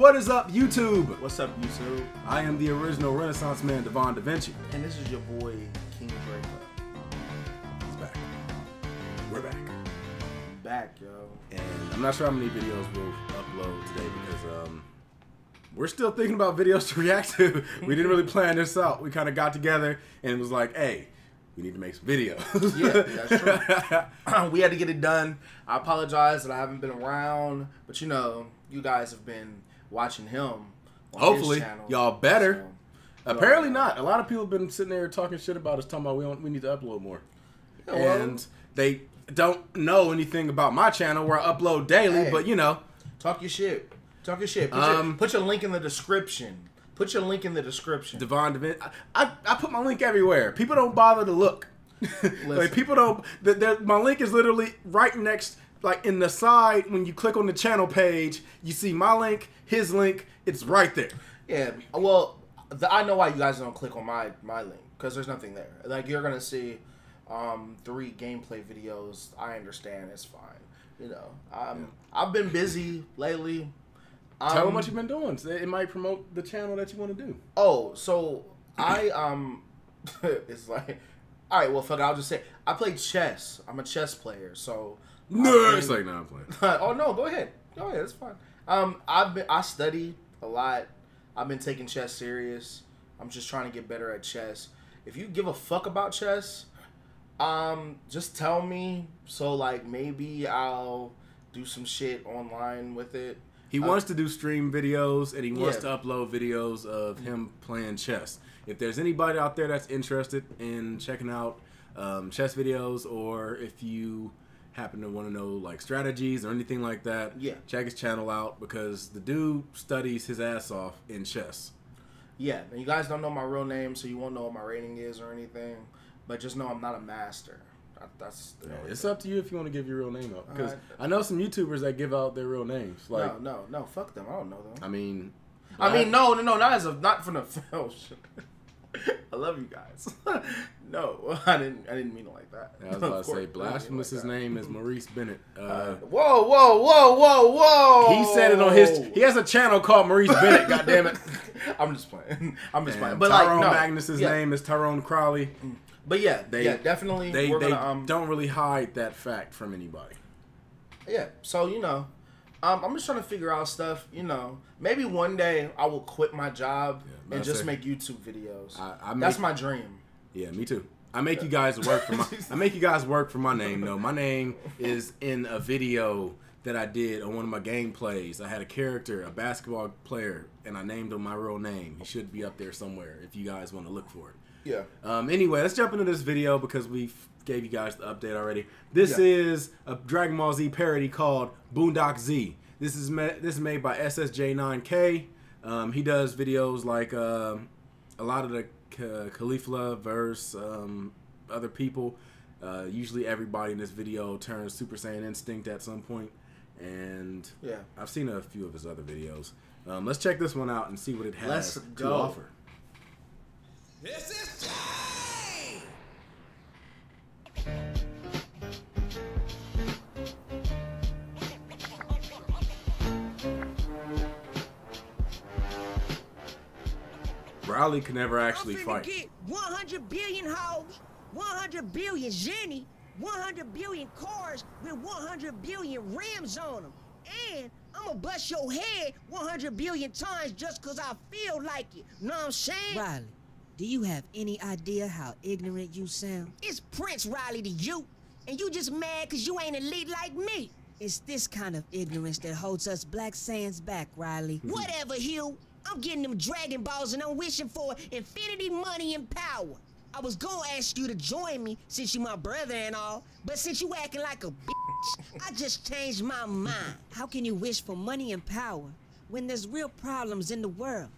What is up, YouTube? What's up, YouTube? I am the original Renaissance man, Devon Da Vinci. And this is your boy, King Draco. He's back. We're back. Back, yo. And I'm not sure how many videos we'll upload today because um, we're still thinking about videos to react to. we didn't really plan this out. We kind of got together and it was like, hey, we need to make some videos. Yeah, that's true. we had to get it done. I apologize that I haven't been around, but you know, you guys have been watching him. on his Hopefully, channel. y'all better. So, Apparently not. A lot of people have been sitting there talking shit about us, talking about we don't, we need to upload more, yeah, well, and they don't know anything about my channel where I upload daily. Hey. But you know, talk your shit. Talk your shit. Put, Um, your, put your link in the description. Put your link in the description. Devon Devin, I, I I put my link everywhere. People don't bother to look. like people don't. The, the, my link is literally right next, like in the side. When you click on the channel page, you see my link, his link. It's right there. Yeah, well, the, I know why you guys don't click on my my link because there's nothing there. Like you're gonna see um, three gameplay videos. I understand, it's fine. You know, um, I've been busy lately. Um, Tell them what you've been doing. So it might promote the channel that you want to do. Oh, so I um, it's like, all right. Well, fuck. it, I'll just say I play chess. I'm a chess player, so. No, I've like no, I'm playing. oh no, go ahead. Go ahead. It's fine. Um, I've been I study a lot. I've been taking chess serious. I'm just trying to get better at chess. If you give a fuck about chess, um, just tell me. So like maybe I'll do some shit online with it. He wants to do stream videos and he wants Uh, Yeah. to upload videos of him playing chess. If there's anybody out there that's interested in checking out um, chess videos, or if you happen to want to know like strategies or anything like that, Yeah. check his channel out because the dude studies his ass off in chess. Yeah, and you guys don't know my real name, so you won't know what my rating is or anything. But just know I'm not a master. That, that's only It's up to you if you want to give your real name up. because Alright. I know some YouTubers that give out their real names. Like, no, no, no. Fuck them. I don't know them. I mean, I mean, no, no, no, not as a not from the film. I love you guys. no, I didn't. I didn't mean it like that. I was about to say I didn't mean it blasphemous. like His name is Maurice Bennett. Uh, Uh, whoa, whoa, whoa, whoa, whoa! He said it on his. He has a channel called Maurice Bennett. God damn it! I'm just playing. I'm just playing. But Tyrone like, no, Magnus's yeah. name is Tyrone Crowley. But yeah, They- yeah, definitely. They they gonna um. don't really hide that fact from anybody. Yeah. So you know, um, I'm just trying to figure out stuff. You know, maybe one day I will quit my job Yeah, and just say- make YouTube videos. I, I That's my dream. yeah, me too. I make you guys work for my. I make you guys work for my name though. My name is in a video that I did on one of my gameplays. I had a character, a basketball player, and I named him my real name. He should be up there somewhere if you guys want to look for it. Yeah. Um, anyway, let's jump into this video because we gave you guys the update already. This Yeah. is a Dragon Ball Z parody called Boondock Z. This is this is made by SSJ9K. Um, he does videos like um a lot of the K- Caulifla verse, um, other people. Uh, usually, everybody in this video turns Super Saiyan Instinct at some point, and Yeah. I've seen a few of his other videos. Um, let's check this one out and see what it has to offer. This is Jay! Riley can never actually I'm fight. get 100 billion hoes, 100 billion Jenny, 100 billion cars with 100 billion rims on them. And I'ma bust your head 100 billion times just cause I feel like it. Know what I'm saying? Riley, do you have any idea how ignorant you sound? It's Prince Riley to you, and you just mad cause you ain't elite like me. It's this kind of ignorance that holds us Black Sands back, Riley. Whatever, Huey. I'm getting them Dragon Balls and I'm wishing for infinity money and power. I was gonna ask you to join me since you my brother and all, but since you acting like a bitch, I just changed my mind. How can you wish for money and power when there's real problems in the world?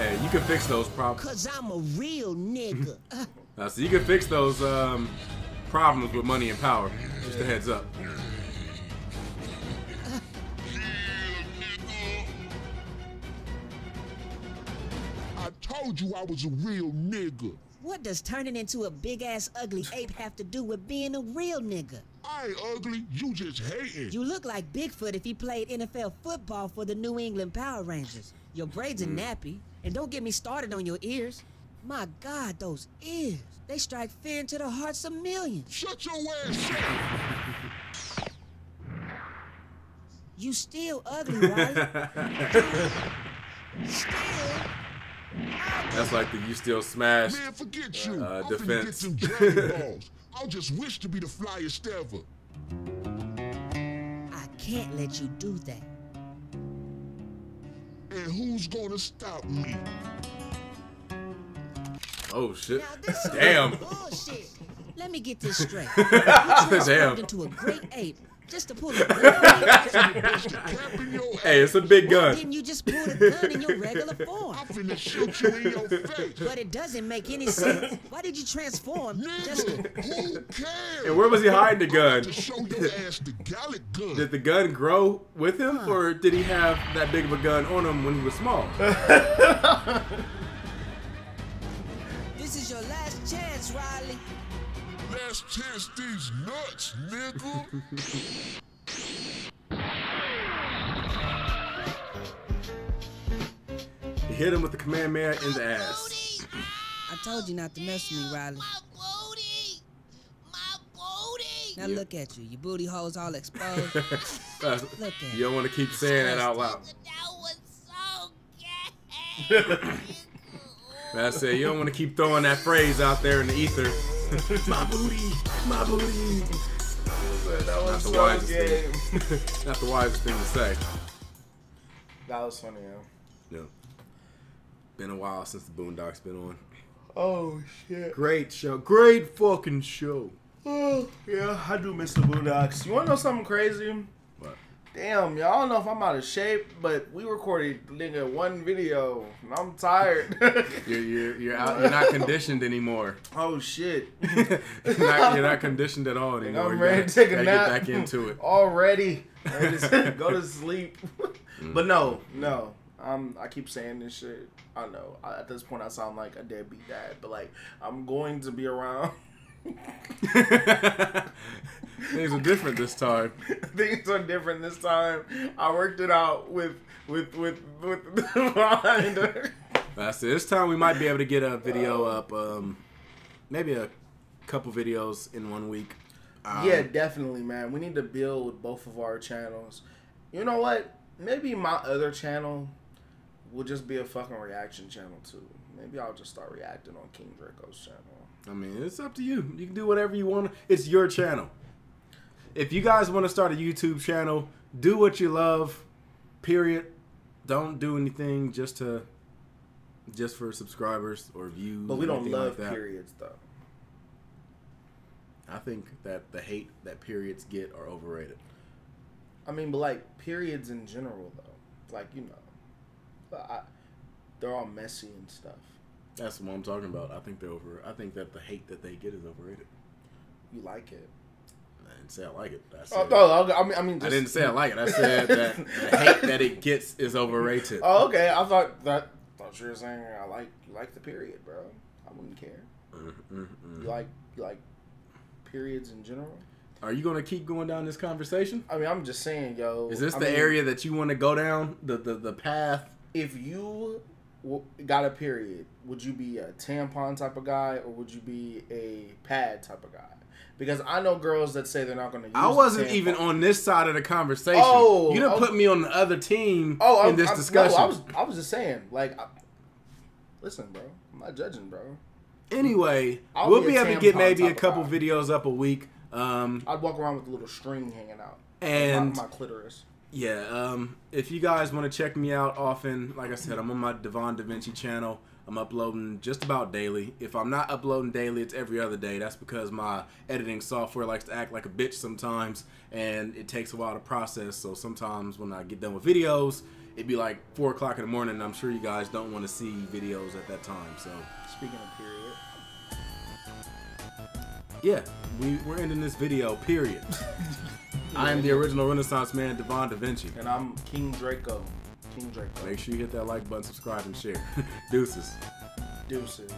Hey, you can fix those problems. Cause I'm a real nigga. Uh, so you can fix those um, problems with money and power. Just a heads up. I told you I was a real nigga. What does turning into a big ass ugly ape have to do with being a real nigga? I I ain't ugly. You just hating. You look like Bigfoot if he played NFL football for the New England Power Rangers. Your braids are nappy, and don't get me started on your ears. My God, those ears. They strike fear into the hearts of millions. Shut your ass up. You still ugly, Riley. still. That's like the you still smash. Man, forget you. Uh, I'm finna get defense. some Dragon Balls. I just wish to be the flyest ever. I can't let you do that. And who's gonna stop me? Oh shit! Now this is Damn. bullshit. Let me get this straight. You Damn. into a great ape just to pull a gun. on me? Bust the cap in your ass. Hey, it's a big Why gun. didn't you just pull the gun in your regular form? I'm finna shoot you in your face. But it doesn't make any sense. Why did you transform just to... Who cares? And where was he hiding the gun? To show your ass the Galick gun. Did the gun grow with him, or did he have that big of a gun on him when he was small? Let's test these nuts, nigga. He hit him with the command man in the ass. I told you not to mess with me, Riley. My booty! My booty! Now look at you. Your booty holes all exposed. Uh, Look at you don't want to keep saying that out loud. That was so gay! That's it. You don't want to keep throwing that phrase out there in the ether. My booty, my booty. That Not the wisest gay. thing. Not the wisest thing to say. That was funny, yeah. Yeah. Been a while since the Boondocks been on. Oh shit. Great show. Great fucking show. Oh yeah, I do miss the Boondocks. You wanna know something crazy? Damn, y'all don't know if I'm out of shape, but we recorded nigga one video. and I'm tired. You're you're you're out. You're not conditioned anymore. oh shit. you're, not, you're not conditioned at all anymore. I'm ready gotta- to take a nap. Get back into it. Already. Go to sleep. Mm. but no, no. Um, I keep saying this shit. I know. I, at this point, I sound like a deadbeat dad, but like, I'm going to be around. Things are different this time. Things are different this time. I worked it out with with with with behind. That's it. This time we might be able to get a video up. Um, maybe a couple videos in one week. Um, yeah, definitely, man. We need to build both of our channels. You know what? Maybe my other channel will just be a fucking reaction channel too. Maybe I'll just start reacting on King Draco's channel. I mean, it's up to you. You can do whatever you want. It's your channel. If you guys want to start a YouTube channel, do what you love. Period. Don't do anything just to just for subscribers or views. But we don't love like periods though. I think that the hate that periods get are overrated. I mean, but like periods in general though, like you know, I, they're all messy and stuff. That's what I'm talking about. I think they're over. I think that the hate that they get is overrated. You like it? I didn't say I like it. I, Oh, said, no, I mean, I mean, just, I didn't say I like it. I said that the hate that it gets is overrated. Oh, okay. I thought that. Thought you were saying I like like the period, bro. I wouldn't care. Mm, You like you like periods in general. Are you gonna keep going down this conversation? I mean, I'm just saying, yo. Is this I the mean, area that you want to go down? The the, the path? If you w- got a period, would you be a tampon type of guy or would you be a pad type of guy? Because I know girls that say they're not going to use. I wasn't even on this side of the conversation. Oh, you didn't put me on the other team Oh, in I'm, this I'm- discussion. No, I was I was just saying, like, I, listen, bro. I'm not judging, bro. anyway, I'll we'll be be able to get maybe a couple videos up a week. Um, I'd walk around with a little string hanging out. And- my, my clitoris. Yeah, um, if you guys want to check me out often, like I said, I'm on my Devon Da Vinci channel. I'm uploading just about daily. If I'm not uploading daily, it's every other day. That's because my editing software likes to act like a bitch sometimes, and it takes a while to process. So sometimes when I get done with videos, it'd be like 4 o'clock in the morning, and I'm sure you guys don't want to see videos at that time. So, Speaking of period. yeah, we, we're ending this video, period. I am the original Renaissance man, Devon Da Vinci. And I'm King Draco. King Draco. Make sure you hit that like button, subscribe, and share. Deuces. Deuces.